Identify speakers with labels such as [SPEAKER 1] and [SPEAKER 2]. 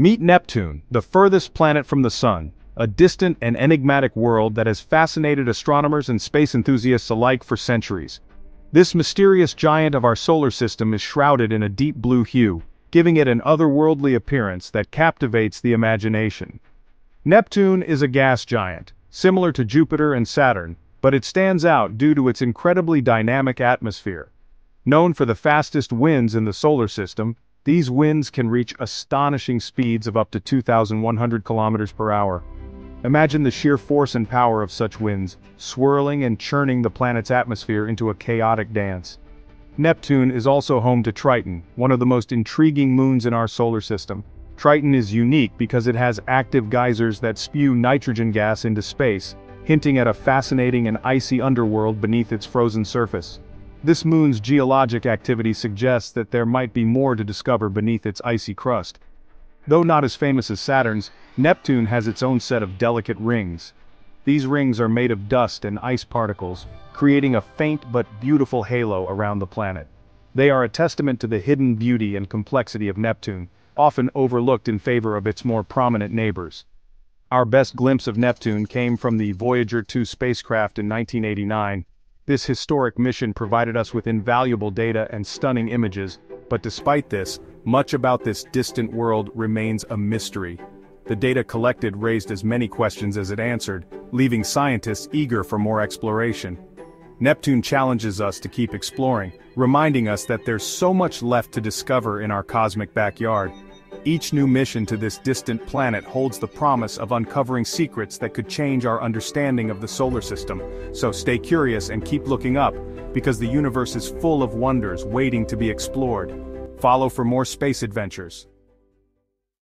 [SPEAKER 1] Meet Neptune, the furthest planet from the Sun, a distant and enigmatic world that has fascinated astronomers and space enthusiasts alike for centuries. This mysterious giant of our solar system is shrouded in a deep blue hue, giving it an otherworldly appearance that captivates the imagination. Neptune is a gas giant, similar to Jupiter and Saturn, but it stands out due to its incredibly dynamic atmosphere. Known for the fastest winds in the solar system, these winds can reach astonishing speeds of up to 2,100 kilometers per hour. Imagine the sheer force and power of such winds, swirling and churning the planet's atmosphere into a chaotic dance. Neptune is also home to Triton, one of the most intriguing moons in our solar system. Triton is unique because it has active geysers that spew nitrogen gas into space, hinting at a fascinating and icy underworld beneath its frozen surface. This moon's geologic activity suggests that there might be more to discover beneath its icy crust. Though not as famous as Saturn's, Neptune has its own set of delicate rings. These rings are made of dust and ice particles, creating a faint but beautiful halo around the planet. They are a testament to the hidden beauty and complexity of Neptune, often overlooked in favor of its more prominent neighbors. Our best glimpse of Neptune came from the Voyager 2 spacecraft in 1989. This historic mission provided us with invaluable data and stunning images, but despite this, much about this distant world remains a mystery. The data collected raised as many questions as it answered, leaving scientists eager for more exploration. Neptune challenges us to keep exploring, reminding us that there's so much left to discover in our cosmic backyard. Each new mission to this distant planet holds the promise of uncovering secrets that could change our understanding of the solar system, so stay curious and keep looking up, because the universe is full of wonders waiting to be explored. Follow for more space adventures.